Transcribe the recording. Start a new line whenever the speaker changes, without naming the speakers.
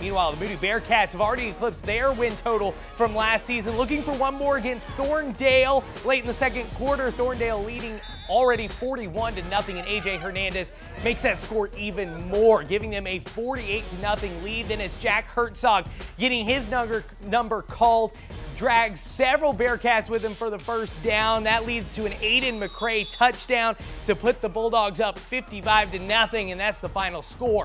Meanwhile, the Moody Bearcats have already eclipsed their win total from last season, looking for one more against Thorndale late in the second quarter. Thorndale leading already 41 to nothing, and AJ Hernandez makes that score even more, giving them a 48 to nothing lead. Then it's Jack Hertzog getting his number number called drags several Bearcats with him for the first down. That leads to an Aiden McCray touchdown to put the Bulldogs up 55 to nothing, and that's the final score.